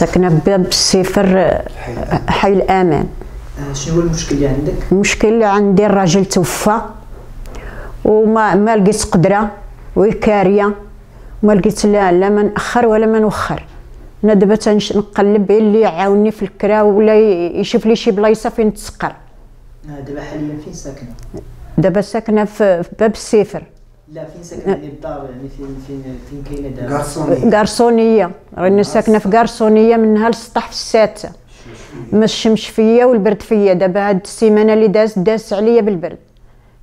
ساكنة بباب السفر حي. الأمان. آه، شنو هو المشكل اللي عندك؟ المشكل اللي عندي الراجل توفى وما ما لقيت قدرة وكارية وما لقيت لا لا ما ناخر ولا ما نوخر أنا دابا تنش- نقلب اللي يعاوني في الكرا ولا يشوف لي شي بلايصة فين تسقر. آه، دابا حاليا فين ساكنة؟ دابا ساكنة في في باب السفر لا فين ساكنه الدار يعني فين فين فين كاينة دابا؟ غارسوني. قرصونيه راني ساكنة في قرصونيه منها للسطح في السادسه ما الشمس فيا والبرد فيا. دابا هاد السيمانة اللي داز داز عليا بالبرد.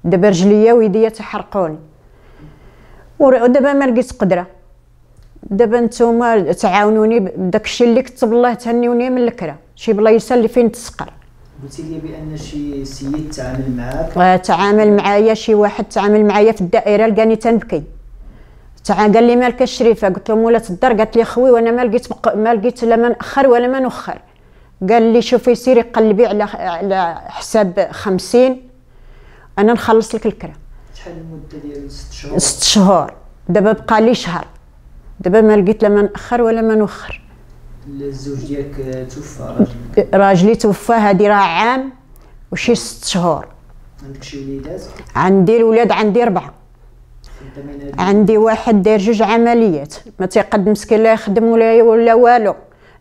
دابا رجليا ويديا تحرقوني. ودابا ما لقيت قدرة. دابا نتوما تعاونوني بداك الشيء اللي كتب الله تهنيوني من الكرا شي بلايصة اللي فين تسقر. قلتي لي بأن شي سيد تعامل معاك؟ آه، تعامل معايا شي واحد تعامل معايا في الدائرة لقاني تنبكي. تع قال لي مالك الشريفة؟ قلت له مولات الدار؟ قالت لي خوي وأنا ما لقيت بق... ما لقيت لا ما ناخر ولا ما نوخر قال لي شوفي سيري قلبي على على حساب خمسين أنا نخلص لك الكرا شحال المدة ديال ست شهور؟ ست شهور. دابا بقى لي شهر. دابا ما لقيت لا ما ناخر ولا ما نوخر الزوج ديالك توفى راجل راجلي توفى هادي راه عام وشي ست شهور. عندك شي وليدات؟ عندي الولاد عندي هاد عندي واحد داير جوج عمليات. ما تيقد مسكين لا يخدم ولا ولا والو.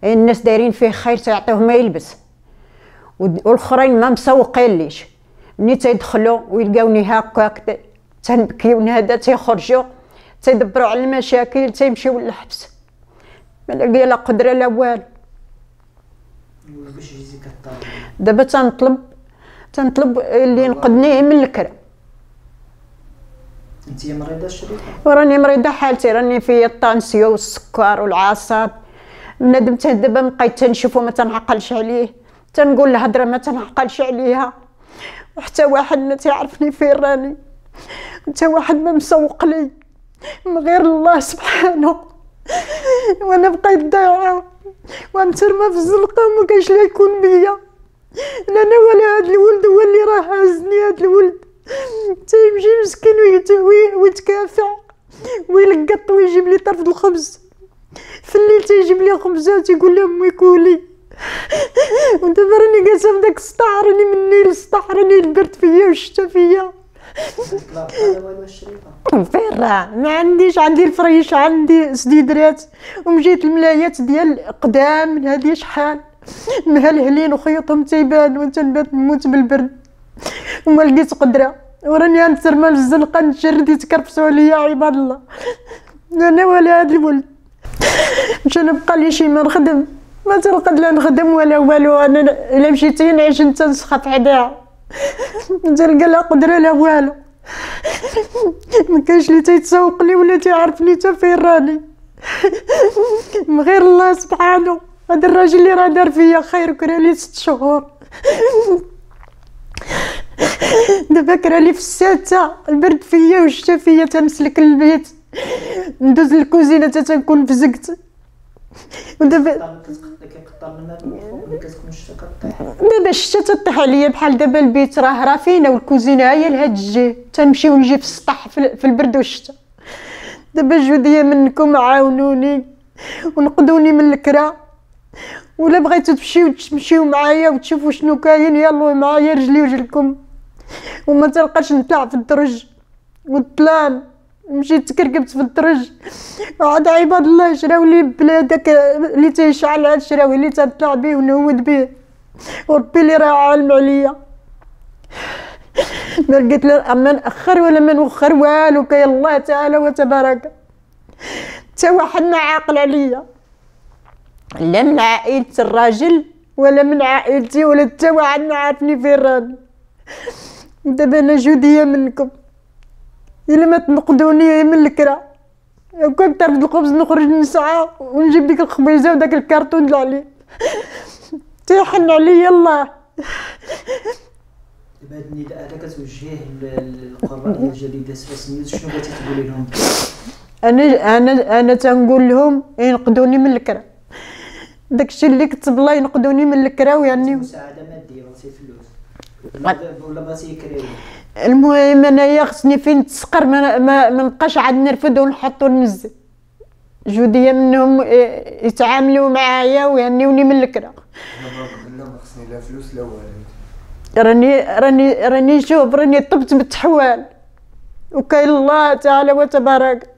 الناس دايرين فيه خير تيعطيوه ما يلبس. والأخرين ما مسوقين ليش. ملي تيدخلوا ويلقاوني هكاك تنبكي ونهدا تيخرجوا تيدبروا على المشاكل تيمشيو للحبس. ما لاقيه لا قدرة لا والو. باش يجيك الطالب دابا تنطلب تنطلب اللي ينقذني من الكرا أنت مريضة الشريفه وراني مريضة حالتي راني في الطانسيو والسكر والعصب. بنادم تا دابا بقيت تنشوفو ما تنعقلش عليه. تنقول الهضره ما تنعقلش عليها. وحتى واحد ما تيعرفني فين راني. حتى واحد ما مسوق لي. من غير الله سبحانه. وأنا بقيت ضايعه ونترمى في الزنقه وما كاينش لا يكون بيا. لا أنا ولا هاد الولد هو اللي راه هازني هاد الولد. تيمشي مسكين ويتوي ويتكافع. ويلقط ويجيب لي طرف الخبز. في الليل تيجيب لي خبزه وتيقول لي أمي كولي. ودابا راني جالسه في داك السطح راني من الليل السطح راني البرد فيا والشتا فيا. راه ما عنديش عندي الفريش عندي سديدرات ومجيت الملايات ديال قدام هذه شحال؟ مهلهلين وخيطهم تيبان وانت نبات نموت من البرد وما لقيت قدرة. وراني نترمى للزنقه نتشرد يتكرفسوا عليا عباد الله. أنا ولا هاد الولد. باش أنا بقى لي شي ما نخدم. ما تنقد لا نخدم ولا والو. أنا إلا مشيتي نعيش أنت نسخف عداها ما تلقى لا قدره لا والو. ما كاينش اللي تيتسوق لي ولا تيعرفني حتى فين راني. من غير الله سبحانه. هذا الراجل اللي راه دار فيا خير كرا لي ست شهور. دابا كرا لي في السادسة. البرد فيا والشتا فيا تنسلك للبيت ندوز للكوزينة حتى تنكون فزقت. ودابا دابا الشتا تطيح عليا بحال دابا البيت راه راه فينا والكوزينة هي لهاد الجهه تنمشي ونجي في السطح في البرد والشتا دابا جوديه منكم عاونوني ونقذوني من الكرا. ولا بغيتو تمشيو تمشيو معايا وتشوفوا شنو كاين يلا معايا رجلي وجلكم. وما تلقاش نطلع في الدرج والظلام. مشيت تكركبت في الدرج. عاد عباد الله شراو لي بلادك اللي تيشعل هاد الشراوي اللي تطلع بيه ونهود بيه وربي اللي راه عالم عليا. ما لقيت لا اما ناخر ولا ما نوخر والو كي الله تعالى وتبارك. تا واحد ما عاقل عليا. لا من عائلة الراجل ولا من عائلتي ولا تا واحد ما عارفني فين راني. دابا أنا جودية منكم. إلا ما تنقذوني من الكرا. كان طرف الخبز نخرج نسعى ونجيب ديك الخبيزة وداك الكرتون اللي عليه؟ تيحن الله دابا هاد النداء هذا كتوجهيه للقراء ديال جريدة سباس نيوز. شنو بغيتي تقولي لهم؟ أنا أنا أنا تنقول لهم ينقذوني من الكرا. داكشي اللي كتب الله ينقذوني من الكرا ويعني مساعدة مادية بغيتي فلوس. ولا بغيتي كريم. المهم انايا خصني فين تسقر؟ ما ما, ما نبقاش عاد نرفد ونحط وننزل جودية منهم إيه، يتعاملوا معايا ويهنيوني من الكرا أنا لا ما خصني لا فلوس لا والو راني راني راني شوف راني طبت بالتحوال وكاين الله تعالى وتبارك.